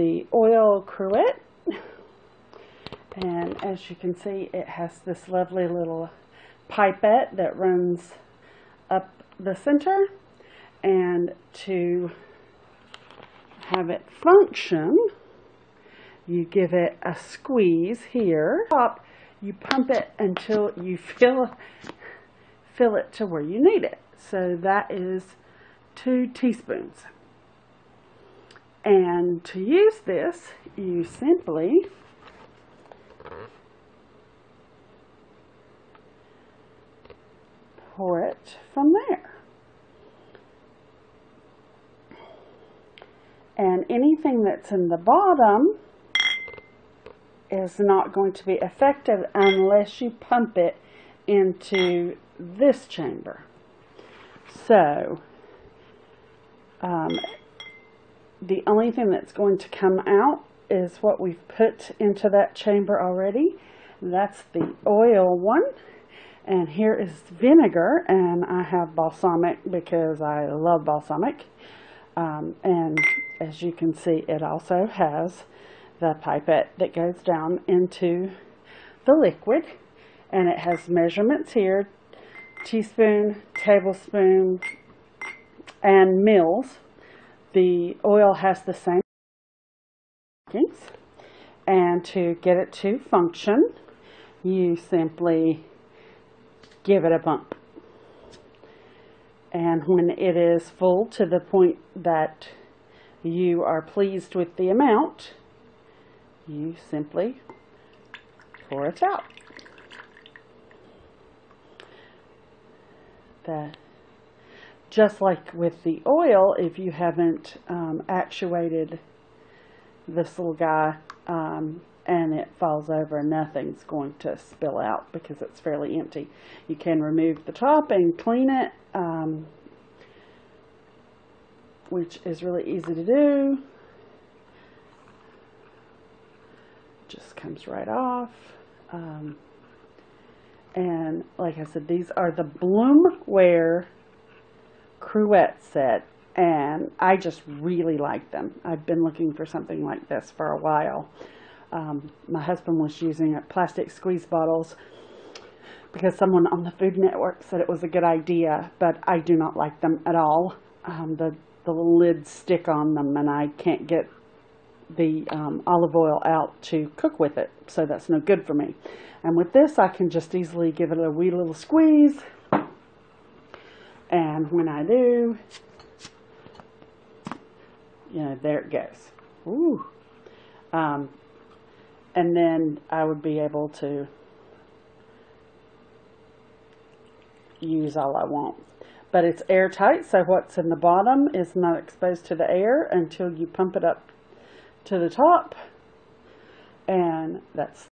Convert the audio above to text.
the oil cruet. And as you can see, it has this lovely little pipette that runs up the center. And to have it function, you give it a squeeze here. Top, you pump it until you fill, fill it to where you need it. So that is two teaspoons. And to use this, you simply pour it from there. And anything that's in the bottom is not going to be effective unless you pump it into this chamber. So, um, the only thing that's going to come out is what we've put into that chamber already. That's the oil one. And here is vinegar, and I have balsamic because I love balsamic. Um, and as you can see, it also has the pipette that goes down into the liquid. And it has measurements here, teaspoon, tablespoon, and mils. The oil has the same markings. And to get it to function, you simply give it a bump. And when it is full to the point that you are pleased with the amount, you simply pour it out. The, just like with the oil, if you haven't um, actuated this little guy um, and it falls over, nothing's going to spill out because it's fairly empty. You can remove the top and clean it, um, which is really easy to do. Just comes right off. Um, and like I said, these are the Bloomware Cruet set and I just really like them. I've been looking for something like this for a while. Um, my husband was using plastic squeeze bottles because someone on the Food Network said it was a good idea, but I do not like them at all. Um, the, the lids stick on them and I can't get the um, olive oil out to cook with it, so that's no good for me. And with this, I can just easily give it a wee little squeeze. And when I do, you know, there it goes. Ooh. Um, and then I would be able to use all I want. But it's airtight, so what's in the bottom is not exposed to the air until you pump it up to the top. And that's